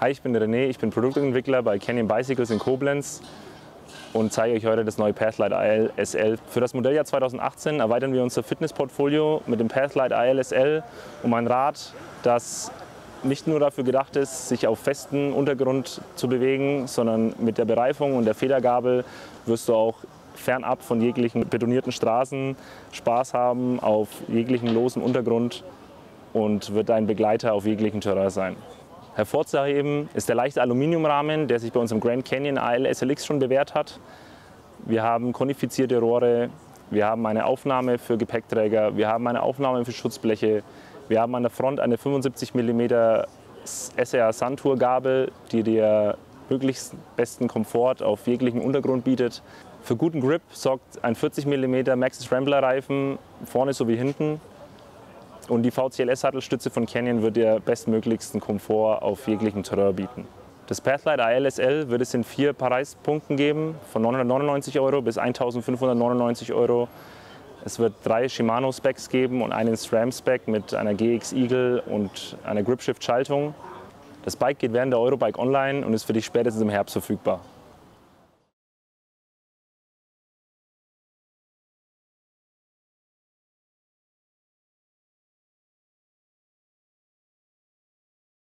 Hi, ich bin René, ich bin Produktentwickler bei Canyon Bicycles in Koblenz und zeige euch heute das neue Pathlite IL SL. Für das Modelljahr 2018 erweitern wir unser Fitnessportfolio mit dem Pathlite IL SL um ein Rad, das nicht nur dafür gedacht ist, sich auf festem Untergrund zu bewegen, sondern mit der Bereifung und der Federgabel wirst du auch fernab von jeglichen betonierten Straßen Spaß haben auf jeglichen losen Untergrund und wird ein Begleiter auf jeglichen Terrain sein. Hervorzuheben ist der leichte Aluminiumrahmen, der sich bei uns im Grand Canyon AL SLX schon bewährt hat. Wir haben konifizierte Rohre, wir haben eine Aufnahme für Gepäckträger, wir haben eine Aufnahme für Schutzbleche, wir haben an der Front eine 75 mm SR Santur Gabel, die dir möglichst besten Komfort auf jeglichen Untergrund bietet. Für guten Grip sorgt ein 40 mm Maxxis Rambler Reifen vorne sowie hinten. Und die VCLS-Sattelstütze von Canyon wird dir bestmöglichsten Komfort auf jeglichem Terrain bieten. Das Pathlite ALSL wird es in vier Preispunkten geben, von 999 Euro bis 1599 Euro. Es wird drei Shimano-Specs geben und einen SRAM-Spec mit einer GX Eagle und einer Gripshift-Schaltung. Das Bike geht während der Eurobike online und ist für dich spätestens im Herbst verfügbar.